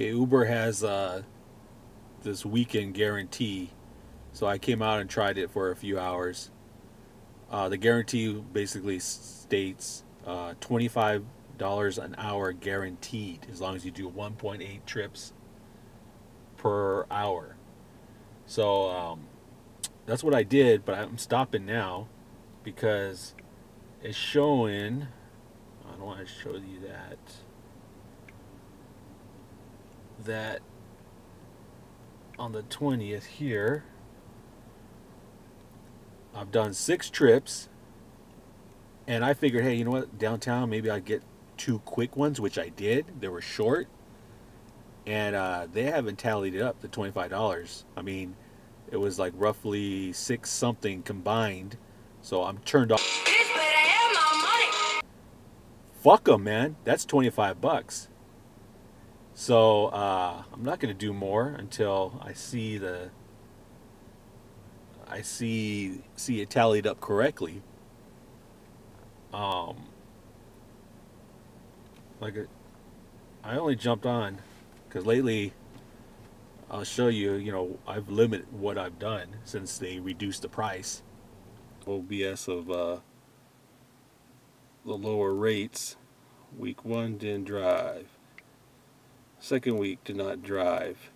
Okay, Uber has uh, this weekend guarantee. So I came out and tried it for a few hours. Uh, the guarantee basically states uh, $25 an hour guaranteed as long as you do 1.8 trips per hour. So um, that's what I did, but I'm stopping now because it's showing. I don't want to show you that. That on the 20th here, I've done six trips, and I figured, hey, you know what, downtown, maybe I'd get two quick ones, which I did. They were short, and uh, they haven't tallied it up to $25. I mean, it was like roughly six something combined, so I'm turned off. Fuck them, man. That's 25 bucks. So uh, I'm not going to do more until I see the I see see it tallied up correctly. Um, like it, I only jumped on because lately I'll show you. You know, I've limited what I've done since they reduced the price. OBS of uh, the lower rates. Week one didn't drive. Second week did not drive.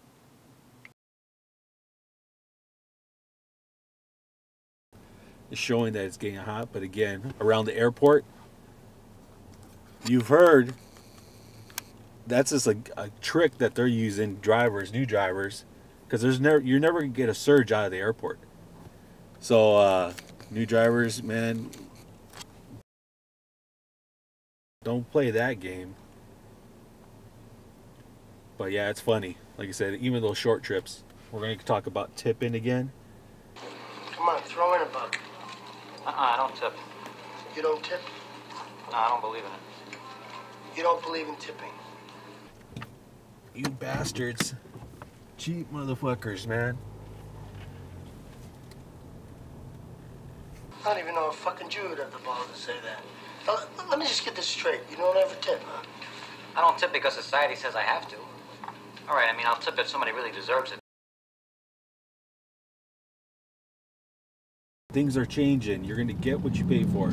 It's showing that it's getting hot, but again, around the airport, you've heard that's just a, a trick that they're using drivers, new drivers, because there's never you're never gonna get a surge out of the airport. So uh, new drivers, man, don't play that game. But yeah, it's funny. Like I said, even those short trips. We're going to talk about tipping again. Come on, throw in a buck. Uh-uh, I don't tip. You don't tip? No, I don't believe in it. You don't believe in tipping? You bastards. Cheap motherfuckers, man. I don't even know a fucking Jew would have the balls to say that. Now, let- let me just get this straight. You don't ever tip, huh? I don't tip because society says I have to. All right, I mean, I'll tip if somebody really deserves it. Things are changing. You're going to get what you pay for.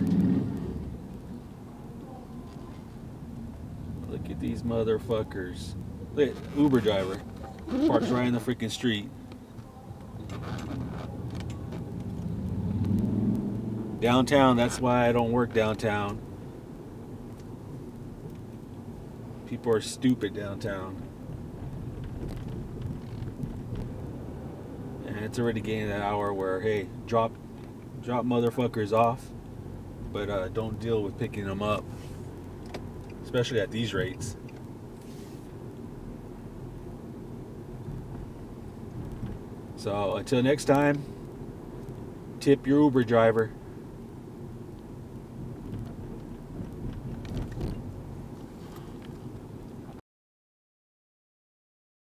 Look at these motherfuckers. Look Uber driver. Parks right in the freaking street. Downtown, that's why I don't work downtown. People are stupid downtown. And it's already getting that hour where, hey, drop drop motherfuckers off, but uh, don't deal with picking them up, especially at these rates. So until next time, tip your Uber driver.